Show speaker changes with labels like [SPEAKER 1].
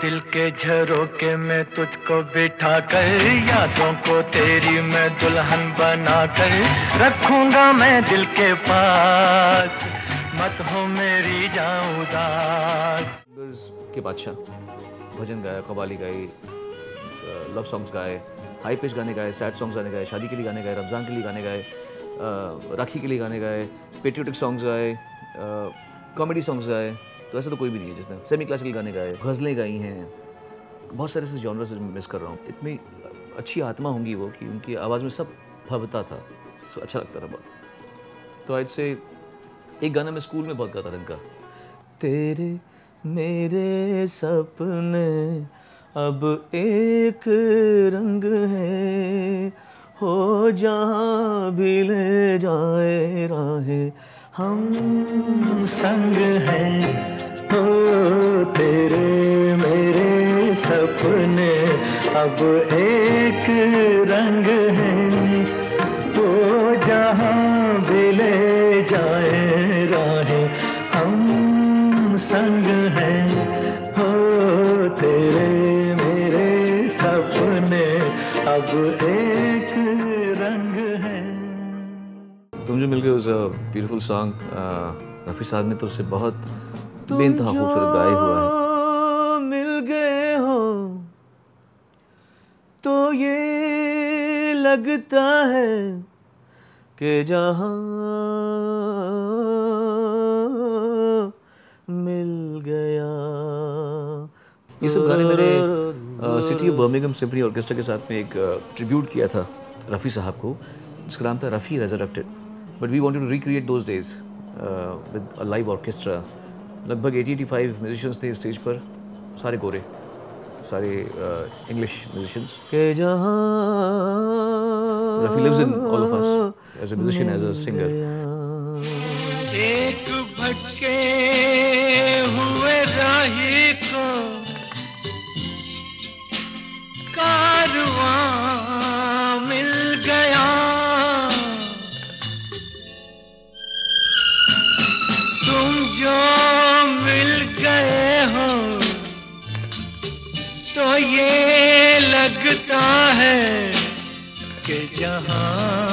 [SPEAKER 1] दिल के झरोके में तुझको बिठा कर, यादों को तेरी मैं दुल्हन बना कर रखूँगा मैं दिल के पास। मत हो मेरी जाऊँ उदास।
[SPEAKER 2] के बादशाह, भजन गाया कवाली गाई लव सॉन्ग्स गाए हाई पिच गाने गाए सैड सॉन्ग्स गाने गाए, शादी के लिए गाने गाए, रमज़ान के लिए गाने गाए राखी के लिए गाने गाए पेट्रियोटिक सॉन्ग्स गाए कॉमेडी सॉन्ग्स गाए तो ऐसा तो कोई भी नहीं है जिसने सेमी क्लासिकल गाने गाए, गज़लें गाई हैं। बहुत सारे ऐसे जॉनर से मिस कर रहा हूँ। इतनी अच्छी आत्मा होंगी वो कि उनकी आवाज़ में सब भवता था। सो अच्छा लगता था बहुत। तो आज से एक गाना मैं स्कूल में बहुत गाता था इनका। तेरे मेरे सपने अब एक रंग है। हो जहाँ भी ले जाए राहें, हम
[SPEAKER 1] संग है। हो तेरे मेरे सपने अब एक रंग है। वो जहाँ भी ले जाए राहें, हम संग हैं। हो तेरे मेरे सपने अब एक रंग है।
[SPEAKER 2] तुम जो मिल गए उस ब्यूटीफुल सॉन्ग रफ़ी साहब ने तो उसे बहुत बेनतहा खूबसूरत गाया हुआ है।
[SPEAKER 3] मिल गए हो तो ये लगता है कि जहाँ मिल गया।
[SPEAKER 2] ये सब गाने मेरे city of Birmingham symphony orchestra के साथ में एक ट्रिब्यूट किया था रफ़ी साहब को। जिसका नाम था Rafi resurrected. But we wanted to recreate those days with live orchestra. लगभग एटी एटी फाइव म्यूजिशंस थे स्टेज पर सारे गोरे सारे इंग्लिश म्यूजिशंस
[SPEAKER 3] के जहाँ
[SPEAKER 2] Rafi lives in all of us as a musician as a singer
[SPEAKER 1] एक भटके लगता है कि जहाँ